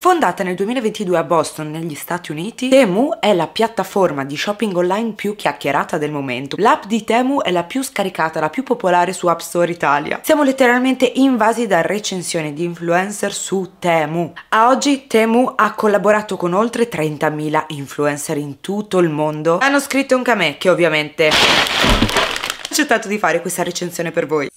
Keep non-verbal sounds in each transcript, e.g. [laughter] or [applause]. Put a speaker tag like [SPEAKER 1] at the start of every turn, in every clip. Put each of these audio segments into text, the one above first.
[SPEAKER 1] Fondata nel 2022 a Boston, negli Stati Uniti, Temu è la piattaforma di shopping online più chiacchierata del momento. L'app di Temu è la più scaricata, la più popolare su App Store Italia. Siamo letteralmente invasi da recensioni di influencer su Temu. A oggi Temu ha collaborato con oltre 30.000 influencer in tutto il mondo. Hanno scritto anche a me, che ovviamente ho accettato di fare questa recensione per voi.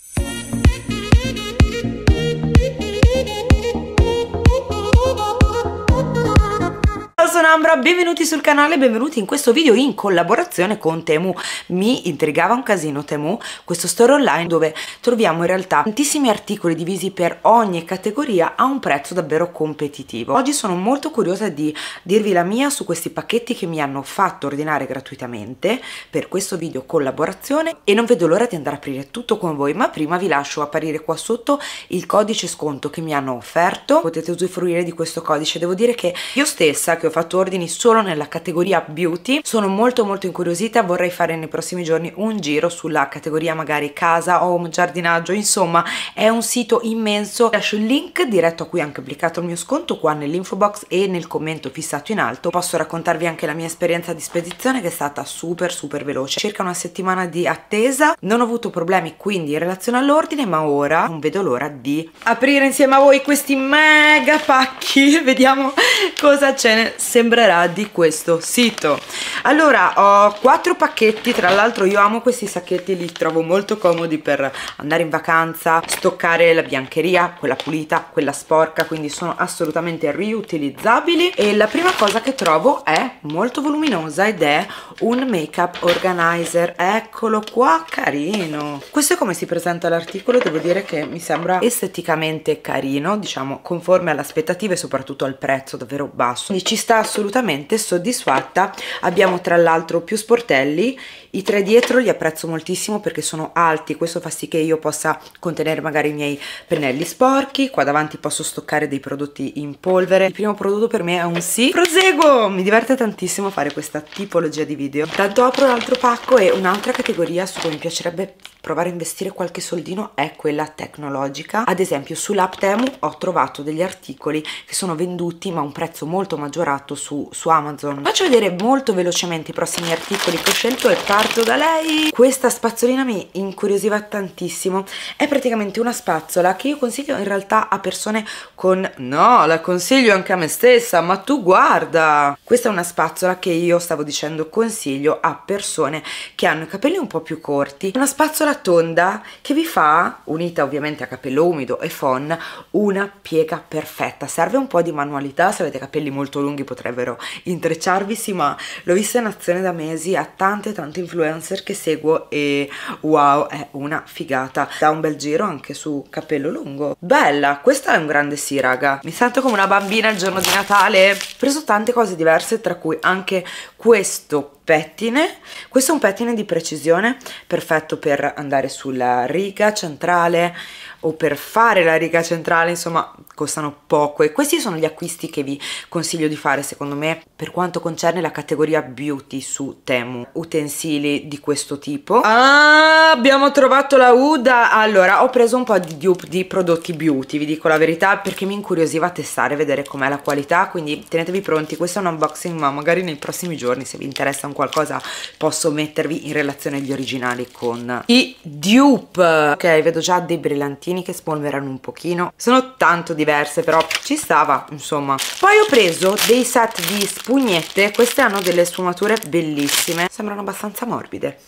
[SPEAKER 1] Sono Ambra, benvenuti sul canale, benvenuti in questo video in collaborazione con Temu. Mi intrigava un casino Temu, questo store online dove troviamo in realtà tantissimi articoli divisi per ogni categoria a un prezzo davvero competitivo. Oggi sono molto curiosa di dirvi la mia su questi pacchetti che mi hanno fatto ordinare gratuitamente per questo video collaborazione e non vedo l'ora di andare a aprire tutto con voi, ma prima vi lascio apparire qua sotto il codice sconto che mi hanno offerto. Potete usufruire di questo codice. Devo dire che io stessa che ho fatto fatto ordini solo nella categoria beauty. Sono molto molto incuriosita vorrei fare nei prossimi giorni un giro sulla categoria magari casa, home, giardinaggio insomma è un sito immenso. Lascio il link diretto a cui ho anche applicato il mio sconto qua nell'info box e nel commento fissato in alto. Posso raccontarvi anche la mia esperienza di spedizione che è stata super super veloce. Circa una settimana di attesa. Non ho avuto problemi quindi in relazione all'ordine ma ora non vedo l'ora di aprire insieme a voi questi mega pacchi. [laughs] Vediamo cosa ce ne sembrerà di questo sito. Allora ho quattro pacchetti tra l'altro io amo questi sacchetti li trovo molto comodi per andare in vacanza stoccare la biancheria quella pulita quella sporca quindi sono assolutamente riutilizzabili. E la prima cosa che trovo è molto voluminosa ed è un make-up organizer. Eccolo qua carino. Questo è come si presenta l'articolo devo dire che mi sembra esteticamente carino diciamo conforme alle aspettative soprattutto al prezzo davvero basso. Quindi ci sta assolutamente soddisfatta. Abbiamo tra l'altro più sportelli i tre dietro li apprezzo moltissimo perché sono alti questo fa sì che io possa contenere magari i miei pennelli sporchi. Qua davanti posso stoccare dei prodotti in polvere. Il primo prodotto per me è un sì. Proseguo! Mi diverte tantissimo fare questa tipologia di video. Intanto apro l'altro pacco e un'altra categoria su cui mi piacerebbe provare a investire qualche soldino è quella tecnologica. Ad esempio sull'app Temu ho trovato degli articoli che sono venduti ma a un prezzo molto maggiorato su, su Amazon. Faccio vedere molto velocemente i prossimi articoli che ho scelto e parto da lei. Questa spazzolina mi incuriosiva tantissimo. È praticamente una spazzola che io consiglio in realtà a persone con no la consiglio anche a me stessa ma tu guarda. Questa è una spazzola che io stavo dicendo consiglio a persone che hanno i capelli un po' più corti. Una spazzola tonda che vi fa, unita ovviamente a capello umido e phon, una piega perfetta. Serve un po' di manualità, se avete capelli molto lunghi potrebbero intrecciarvisi, ma l'ho vista in azione da mesi a tante tante influencer che seguo e wow, è una figata. Da un bel giro anche su capello lungo. Bella, questa è un grande sì, raga. Mi sento come una bambina il giorno di Natale. Ho preso tante cose diverse, tra cui anche questo pettine questo è un pettine di precisione perfetto per andare sulla riga centrale o per fare la riga centrale insomma costano poco e questi sono gli acquisti che vi consiglio di fare secondo me per quanto concerne la categoria beauty su Temu utensili di questo tipo. Ah abbiamo trovato la Uda allora ho preso un po' di dupe di prodotti beauty vi dico la verità perché mi incuriosiva testare vedere com'è la qualità quindi tenetevi pronti. Questo è un unboxing ma magari nei prossimi giorni se vi interessa un qualcosa posso mettervi in relazione agli originali con i dupe. Ok vedo già dei brillantini che spolverano un pochino. Sono tanto diverse però ci stava insomma. Poi ho preso dei set di spugnette queste hanno delle sfumature bellissime sembrano abbastanza morbide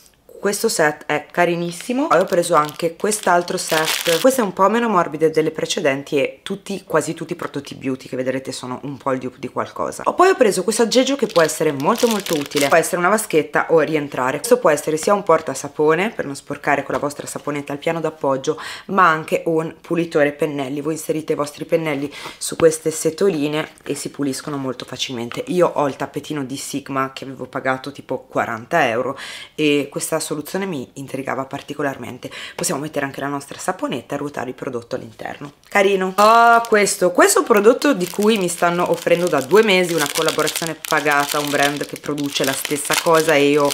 [SPEAKER 1] questo set è carinissimo. Poi ho preso anche quest'altro set. Questo è un po' meno morbido delle precedenti e tutti quasi tutti i prodotti beauty che vedrete sono un po' il dupe di qualcosa. Poi ho preso questo aggeggio che può essere molto molto utile. Può essere una vaschetta o rientrare. Questo può essere sia un portasapone per non sporcare con la vostra saponetta il piano d'appoggio ma anche un pulitore pennelli. Voi inserite i vostri pennelli su queste setoline e si puliscono molto facilmente. Io ho il tappetino di Sigma che avevo pagato tipo 40 euro e questa soluzione mi intrigava particolarmente possiamo mettere anche la nostra saponetta e ruotare il prodotto all'interno carino oh questo questo prodotto di cui mi stanno offrendo da due mesi una collaborazione pagata un brand che produce la stessa cosa e io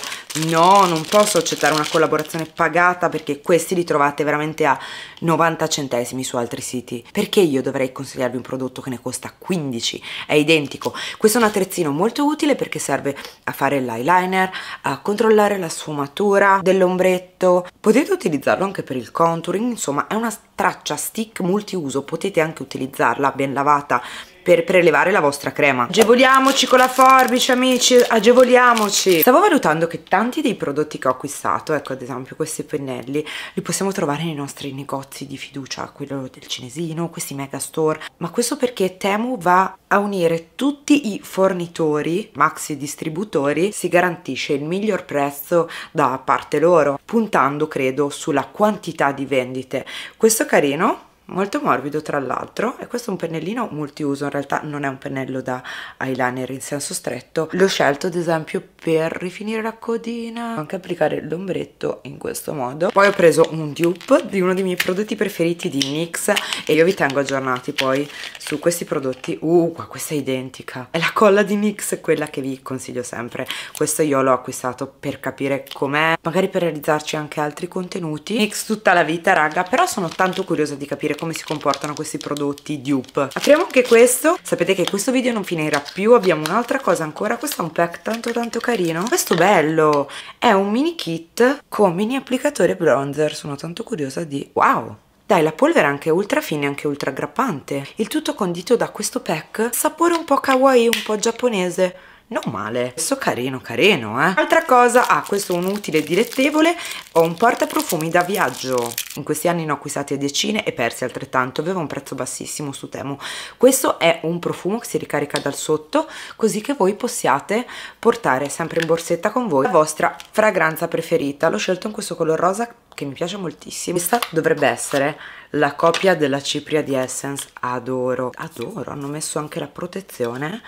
[SPEAKER 1] no non posso accettare una collaborazione pagata perché questi li trovate veramente a 90 centesimi su altri siti. Perché io dovrei consigliarvi un prodotto che ne costa 15? È identico. Questo è un attrezzino molto utile perché serve a fare l'eyeliner, a controllare la sfumatura dell'ombretto. Potete utilizzarlo anche per il contouring, insomma è una traccia stick multiuso, potete anche utilizzarla ben lavata per prelevare la vostra crema. Agevoliamoci con la forbice amici, agevoliamoci. Stavo valutando che tanti dei prodotti che ho acquistato, ecco ad esempio questi pennelli, li possiamo trovare nei nostri negozi di fiducia, quello del cinesino, questi mega store, ma questo perché Temu va a unire tutti i fornitori, maxi distributori, si garantisce il miglior prezzo da parte loro, puntando credo sulla quantità di vendite. Questo è carino, molto morbido tra l'altro e questo è un pennellino multiuso in realtà non è un pennello da eyeliner in senso stretto. L'ho scelto ad esempio per rifinire la codina anche applicare l'ombretto in questo modo. Poi ho preso un dupe di uno dei miei prodotti preferiti di NYX e io vi tengo aggiornati poi su questi prodotti. Uh questa è identica. È la colla di NYX quella che vi consiglio sempre. Questo io l'ho acquistato per capire com'è magari per realizzarci anche altri contenuti. NYX tutta la vita raga però sono tanto curiosa di capire come si comportano questi prodotti dupe. Apriamo anche questo. Sapete che questo video non finirà più abbiamo un'altra cosa ancora. Questo è un pack tanto tanto carino. Questo bello è un mini kit con mini applicatore bronzer. Sono tanto curiosa di wow! Dai, la polvere è anche ultra fine, anche ultra aggrappante. Il tutto condito da questo pack, sapore un po' kawaii, un po' giapponese non male. Questo carino carino eh. Altra cosa ah questo è un utile dilettevole. Ho un portaprofumi da viaggio. In questi anni ne ho acquistati decine e persi altrettanto. Aveva un prezzo bassissimo su Temu. Questo è un profumo che si ricarica dal sotto così che voi possiate portare sempre in borsetta con voi la vostra fragranza preferita. L'ho scelto in questo color rosa che mi piace moltissimo. Questa dovrebbe essere la copia della cipria di Essence. Adoro. Adoro. Hanno messo anche la protezione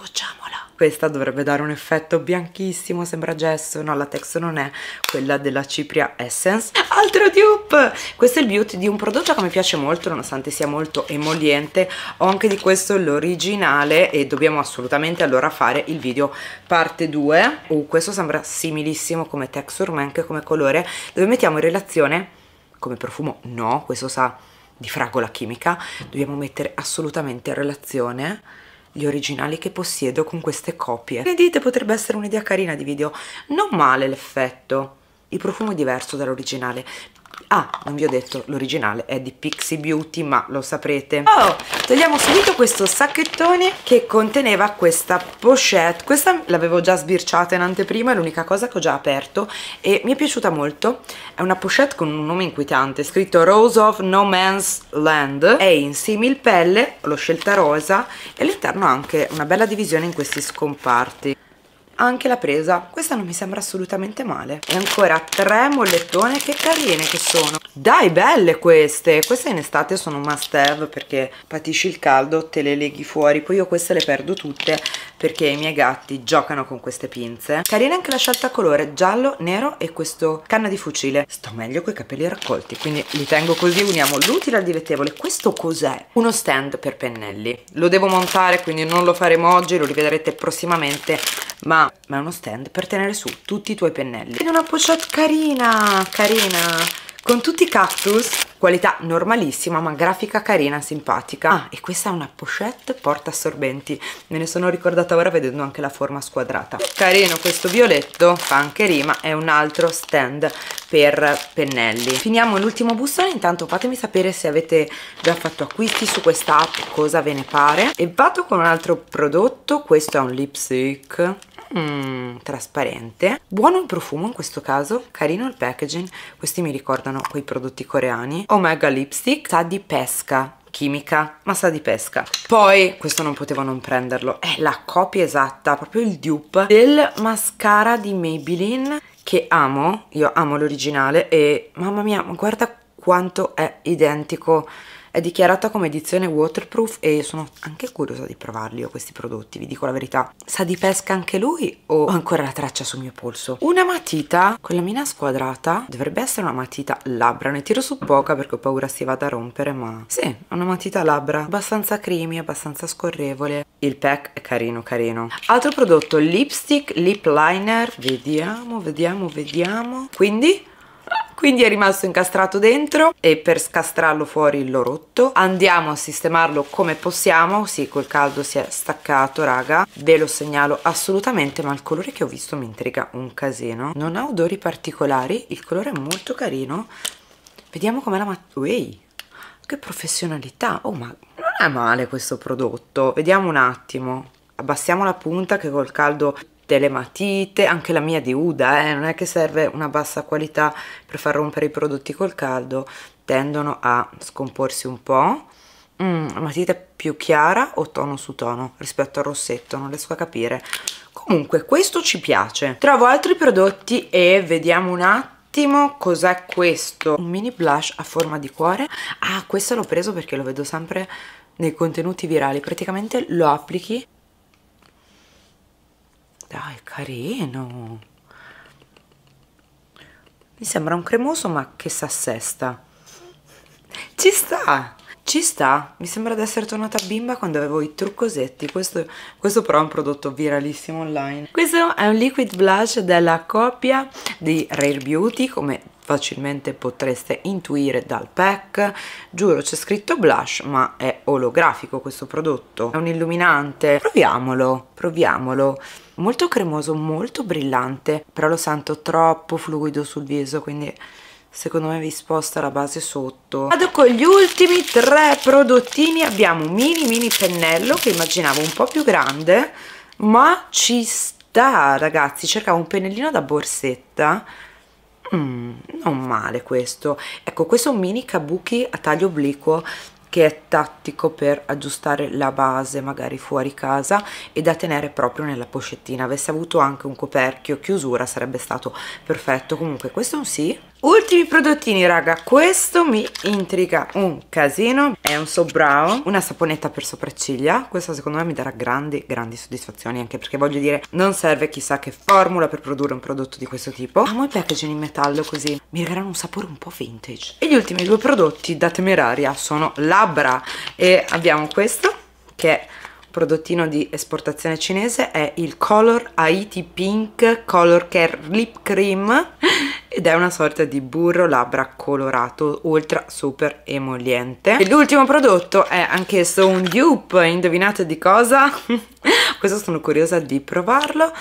[SPEAKER 1] swatchiamola questa dovrebbe dare un effetto bianchissimo sembra gesso. No la text non è quella della Cipria Essence. Altro dupe! Questo è il beauty di un prodotto che mi piace molto nonostante sia molto emoliente. Ho anche di questo l'originale e dobbiamo assolutamente allora fare il video parte 2 uh, questo sembra similissimo come texture ma anche come colore. Dove mettiamo in relazione? Come profumo? No questo sa di fragola chimica. Dobbiamo mettere assolutamente in relazione gli originali che possiedo con queste copie. Ne dite potrebbe essere un'idea carina di video, non male l'effetto. Il profumo è diverso dall'originale, Ah, non vi ho detto, l'originale è di Pixie Beauty, ma lo saprete. Oh, togliamo subito questo sacchettone che conteneva questa pochette. Questa l'avevo già sbirciata in anteprima, è l'unica cosa che ho già aperto e mi è piaciuta molto. È una pochette con un nome inquietante, scritto Rose of No Man's Land. È in simil pelle, l'ho scelta rosa e all'interno ha anche una bella divisione in questi scomparti anche la presa. Questa non mi sembra assolutamente male. E ancora tre mollettone che carine che sono. Dai belle queste. Queste in estate sono must have perché patisci il caldo te le leghi fuori. Poi io queste le perdo tutte perché i miei gatti giocano con queste pinze. Carina anche la scelta colore giallo nero e questo canna di fucile. Sto meglio con i capelli raccolti quindi li tengo così uniamo l'utile al dilettevole. Questo cos'è? uno stand per pennelli. Lo devo montare quindi non lo faremo oggi lo rivedrete prossimamente ma, ma è uno stand per tenere su tutti i tuoi pennelli. Ed una pochette carina carina. Con tutti i cactus qualità normalissima ma grafica carina simpatica. Ah e questa è una pochette porta assorbenti. Me ne sono ricordata ora vedendo anche la forma squadrata. Carino questo violetto fa anche rima è un altro stand per pennelli. Finiamo l'ultimo bustone intanto fatemi sapere se avete già fatto acquisti su questa app cosa ve ne pare. E vado con un altro prodotto questo è un lipstick mm, trasparente. Buono il profumo in questo caso carino il packaging. Questi mi ricordano quei prodotti coreani. Omega lipstick sa di pesca chimica ma sa di pesca. Poi questo non potevo non prenderlo è la copia esatta proprio il dupe del mascara di Maybelline che amo. Io amo l'originale e mamma mia guarda quanto è identico è dichiarata come edizione waterproof e sono anche curiosa di provarli io questi prodotti, vi dico la verità. Sa di pesca anche lui o ho ancora la traccia sul mio polso? Una matita con la mina squadrata, dovrebbe essere una matita labbra, ne tiro su poca perché ho paura si vada a rompere ma sì, è una matita labbra abbastanza creamy, abbastanza scorrevole. Il pack è carino carino. Altro prodotto, lipstick, lip liner, vediamo, vediamo, vediamo. Quindi quindi è rimasto incastrato dentro e per scastrarlo fuori l'ho rotto andiamo a sistemarlo come possiamo sì col caldo si è staccato raga ve lo segnalo assolutamente ma il colore che ho visto mi intriga un casino. Non ha odori particolari il colore è molto carino. Vediamo com'è la mattina che professionalità! Oh ma non è male questo prodotto. Vediamo un attimo. Abbassiamo la punta che col caldo delle matite, anche la mia di Uda, eh, non è che serve una bassa qualità per far rompere i prodotti col caldo, tendono a scomporsi un po'. Mm, matita più chiara o tono su tono rispetto al rossetto, non riesco a capire. Comunque questo ci piace. Trovo altri prodotti e vediamo un attimo cos'è questo. Un mini blush a forma di cuore. Ah, questo l'ho preso perché lo vedo sempre nei contenuti virali. Praticamente lo applichi dai, carino. Mi sembra un cremoso ma che s'assesta. Ci sta, ci sta. Mi sembra di essere tornata bimba quando avevo i truccosetti. Questo, questo però è un prodotto viralissimo online. Questo è un liquid blush della coppia di Rare Beauty, come facilmente potreste intuire dal pack giuro c'è scritto blush ma è olografico questo prodotto è un illuminante proviamolo proviamolo molto cremoso molto brillante però lo sento troppo fluido sul viso quindi secondo me vi sposta la base sotto. Vado con gli ultimi tre prodottini. Abbiamo un mini mini pennello che immaginavo un po' più grande. Ma ci sta ragazzi cercavo un pennellino da borsetta. Mm, non male questo. Ecco, questo è un mini kabuki a taglio obliquo che è tattico per aggiustare la base magari fuori casa e da tenere proprio nella pochettina avesse avuto anche un coperchio chiusura sarebbe stato perfetto. Comunque questo è un sì ultimi prodottini raga. Questo mi intriga un casino. È un So Brown una saponetta per sopracciglia. Questa secondo me mi darà grandi grandi soddisfazioni anche perché voglio dire non serve chissà che formula per produrre un prodotto di questo tipo. Amo i packaging in metallo così. Mi regalano un sapore un po' vintage. E gli ultimi due prodotti da temeraria sono labbra e abbiamo questo che è prodottino di esportazione cinese è il Color Haiti Pink Color Care Lip Cream [laughs] ed è una sorta di burro labbra colorato ultra super emoliente. E l'ultimo prodotto è anch'esso un dupe indovinate di cosa? [laughs] questo sono curiosa di provarlo.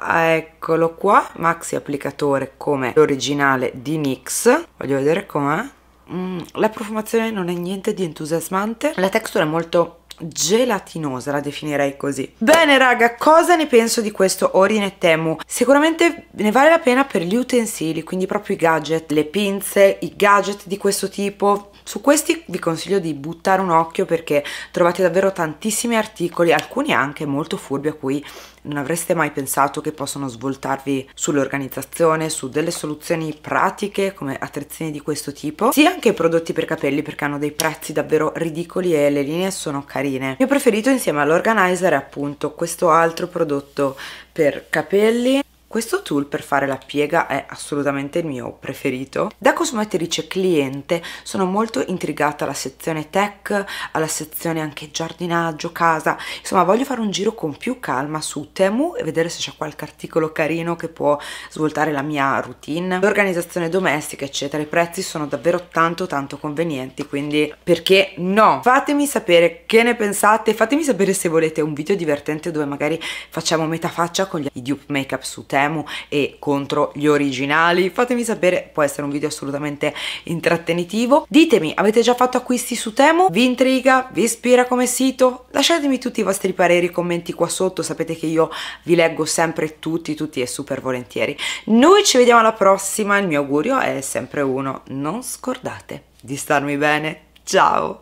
[SPEAKER 1] Eccolo qua maxi applicatore come l'originale di NYX. Voglio vedere com'è. Mm, la profumazione non è niente di entusiasmante. La textura è molto gelatinosa la definirei così. Bene raga cosa ne penso di questo Orine Temu? Sicuramente ne vale la pena per gli utensili quindi proprio i gadget le pinze i gadget di questo tipo. Su questi vi consiglio di buttare un occhio perché trovate davvero tantissimi articoli alcuni anche molto furbi a cui non avreste mai pensato che possono svoltarvi sull'organizzazione, su delle soluzioni pratiche come attrezzini di questo tipo, sia anche prodotti per capelli perché hanno dei prezzi davvero ridicoli e le linee sono carine. Il mio preferito insieme all'organizer appunto questo altro prodotto per capelli questo tool per fare la piega è assolutamente il mio preferito. Da cosmetrice cliente sono molto intrigata alla sezione tech, alla sezione anche giardinaggio, casa, insomma voglio fare un giro con più calma su Temu e vedere se c'è qualche articolo carino che può svoltare la mia routine. L'organizzazione domestica eccetera, i prezzi sono davvero tanto tanto convenienti quindi perché no? Fatemi sapere che ne pensate, fatemi sapere se volete un video divertente dove magari facciamo metà faccia con gli dupe makeup su Temu Temu e contro gli originali. Fatemi sapere può essere un video assolutamente intrattenitivo. Ditemi avete già fatto acquisti su Temu? Vi intriga? Vi ispira come sito? Lasciatemi tutti i vostri pareri commenti qua sotto. Sapete che io vi leggo sempre tutti tutti e super volentieri. Noi ci vediamo alla prossima. Il mio augurio è sempre uno. Non scordate di starmi bene. Ciao